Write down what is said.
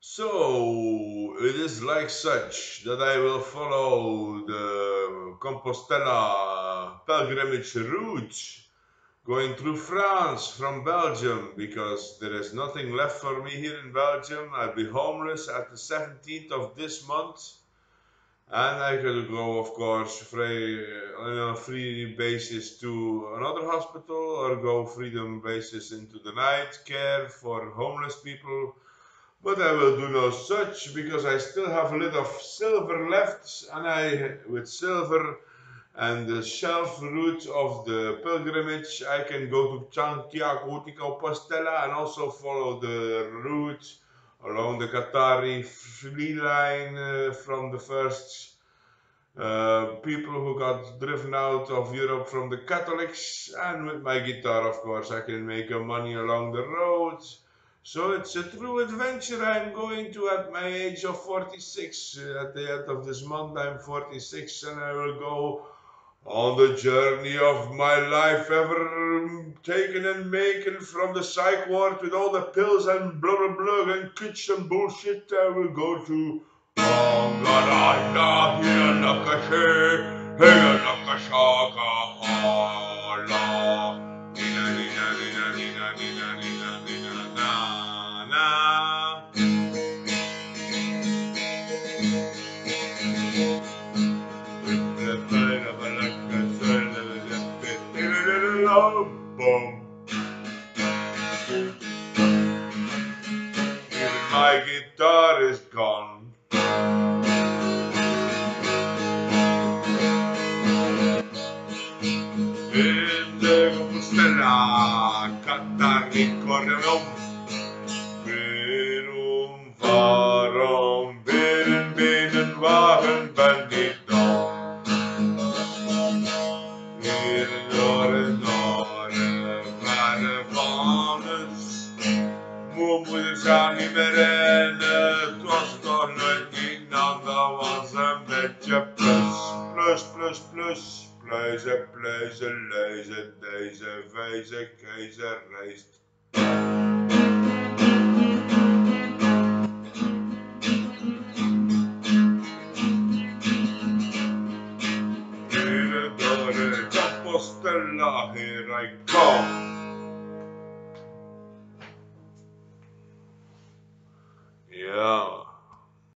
So it is like such that I will follow the Compostela pilgrimage route going through France from Belgium because there is nothing left for me here in Belgium. I'll be homeless at the 17th of this month. And I could go, of course, free, on a free basis to another hospital or go freedom basis into the night care for homeless people. But I will do no such because I still have a little of silver left and I, with silver, and the shelf route of the pilgrimage, I can go to Santiago de Compostela and also follow the route along the Qatari free line uh, from the first uh, people who got driven out of Europe from the Catholics. And with my guitar, of course, I can make money along the road. So it's a true adventure I'm going to at my age of 46. Uh, at the end of this month, I'm 46 and I will go on the journey of my life ever taken and making from the psych ward with all the pills and blah blah blah and kitsch and bullshit I will go to Angaraya here Nakashe Nakashaka Boom. Even my guitar is gone. In de Compostela, Catarri correrom. Warum, waren vannes. Moeders gaan niet meer rennen, het was een beetje plus. Plus, plus, plus, pluizen, pluizen, luizen, deze, wijze, keizer, reist. Here door het Compostela, here I come. Yeah.